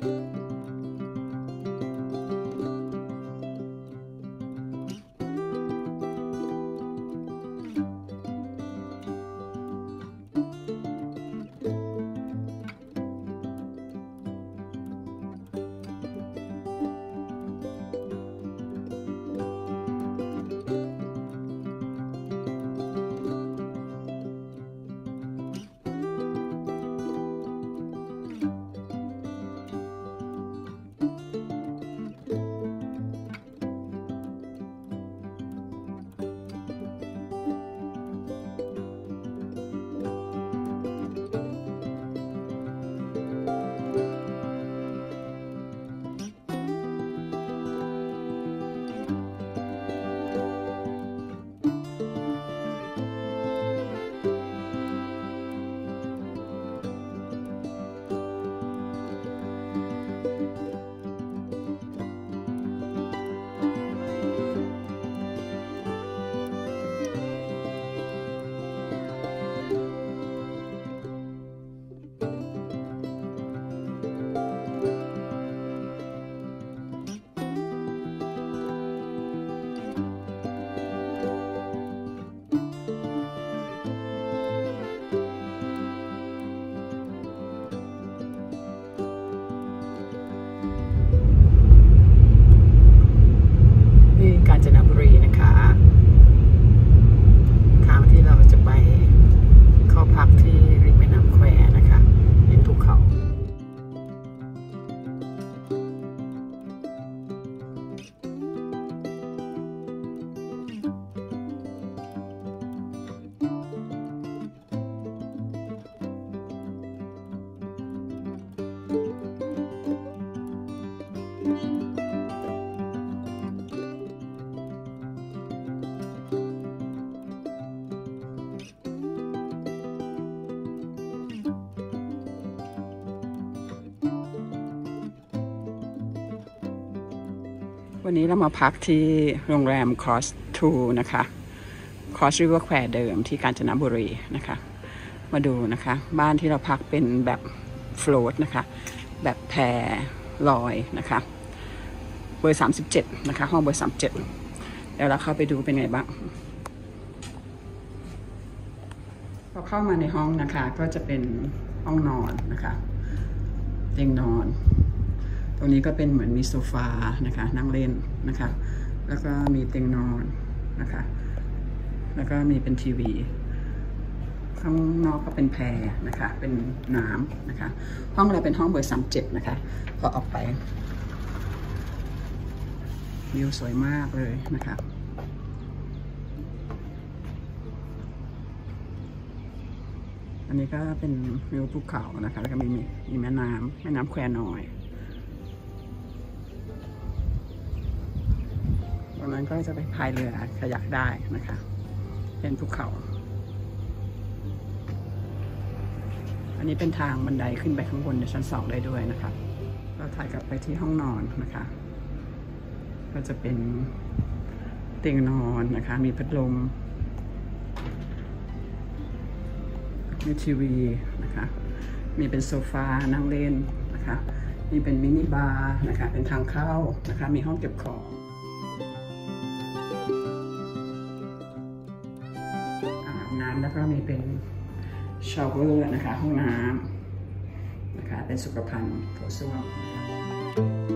นี่ วันนี้เรามาพักที่โรงแรม Cross 2 นะคะ Cross River Square เดิมที่กาญจนบุรีนะคะ มาดูนะคะ บ้านที่เราพักเป็นแบบ float นะคะ แบบแพรลอยนะคะ เบอร์ 37 นะคะ ห้องเบอร์ 37 เดี๋ยวเราเข้าไปดูเป็นไงบ้างพอเข้ามาในห้องนะคะ ก็จะเป็นห้องนอนนะคะ เตียงนอน รงนี้ก็เป็นเหมือนมีโซฟานะคะนั่งเล่นนะคะ แล้วก็มีเตียงนอนนะคะ แล้วก็มีเป็นทีวี ข้างนอกก็เป็นแพรนะคะ เป็นน้ำนะคะ ห้องเราเป็นห้องเบอร์สามเจ็ดนะคะพอออกไปวิวสวยมากเลยนะคะอันนี้ก็เป็นวิวภูเขานะคะ แล้วก็มีมีแม่น้ำแม่น้ำแควน้อย นั้นก็จะไปพายเรือขยักได้นะคะ เป็นภูเขา อันนี้เป็นทางบันไดขึ้นไปข้างบนในชั้นสองได้ด้วยนะคะเราถ่ายกลับไปที่ห้องนอนนะคะ ก็จะเป็นเตียงนอนนะคะ มีพัดลม มีทีวีนะคะ มีเป็นโซฟานั่งเล่นนะคะ มีเป็นมินิบาร์นะคะ เป็นทางเข้านะคะ มีห้องเก็บของ ก็มีเป็น shower นะคะห้องน้ำนะคะเป็นสุขภัณฑ์โถส้วมนะคะ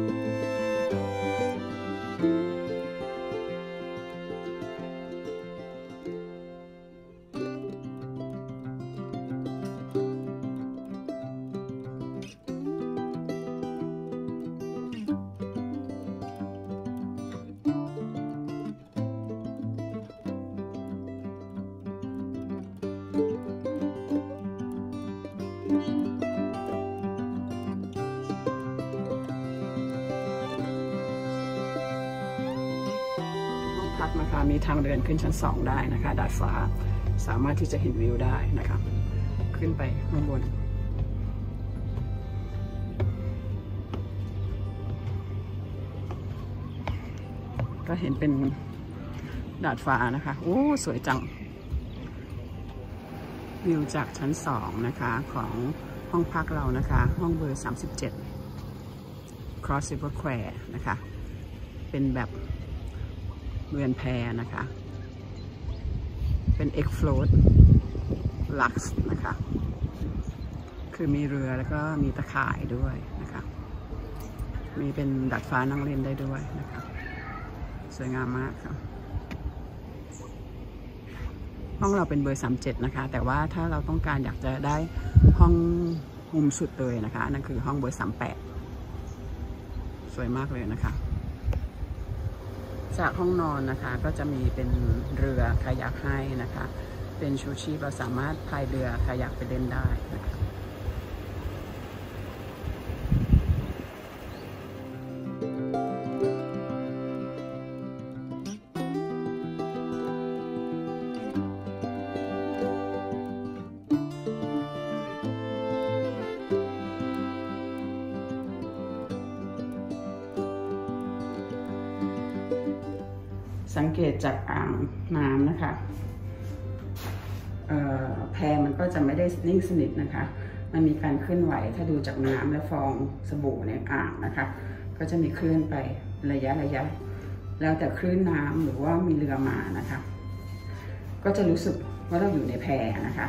พักนะคะมีทางเดินขึ้นชั้นสองได้นะคะ ดาดฟ้าสามารถที่จะเห็นวิวได้นะคะขึ้นไปข้างบนก็เห็นเป็นดาดฟ้านะคะ โอ้ สวยจัง วิวจากชั้นสองนะคะของห้องพักเรานะคะ ห้องเบอร์ 37 Cross River Square นะคะ เป็นแบบเรือนแพนะคะ เป็น X float Lux นะคะ คือมีเรือแล้วก็มีตะข่ายด้วยนะคะ มีเป็นดัดฟ้านั่งเล่นได้ด้วยนะคะ สวยงามมากค่ะ ห้องเราเป็นเบอร์ 37 นะคะ แต่ว่าถ้าเราต้องการอยากจะได้ห้องมุมสุดเลยนะคะ นั่นคือห้องเบอร์ 38 สวยมากเลยนะคะ จากห้องนอนนะคะก็จะมีเป็นเรือคายักให้นะคะ เป็นชูชีพเราสามารถพายเรือคายักไปเล่นได้นะคะ เกตจากอ่างน้ำนะคะแพรมันก็จะไม่ได้นิ่งสนิทนะคะ มันมีการเคลื่อนไหวถ้าดูจากน้ำและฟองสบู่ในอ่างนะคะ ก็จะมีคลื่นไประยะระยะ แล้วแต่คลื่นน้ำหรือว่ามีเรือมานะคะ ก็จะรู้สึกว่าเราอยู่ในแพนะคะ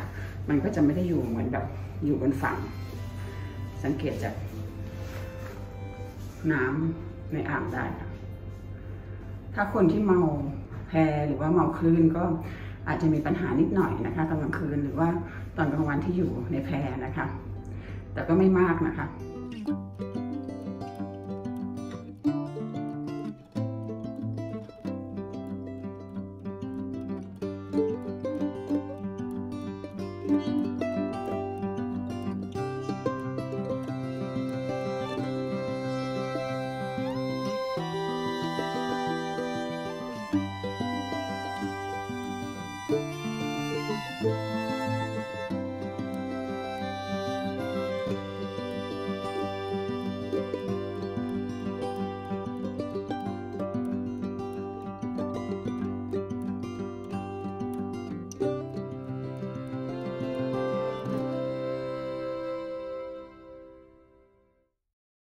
มันก็จะไม่ได้อยู่เหมือนแบบอยู่บนฝั่ง สังเกตจากน้ำในอ่างได้ค่ะถ้าคนที่เมา แพหรือว่าเมาคลื่นก็อาจจะมีปัญหานิดหน่อยนะคะตอนกลางคืนหรือว่าตอนกลางวันที่อยู่ในแพนะคะ แต่ก็ไม่มากนะคะ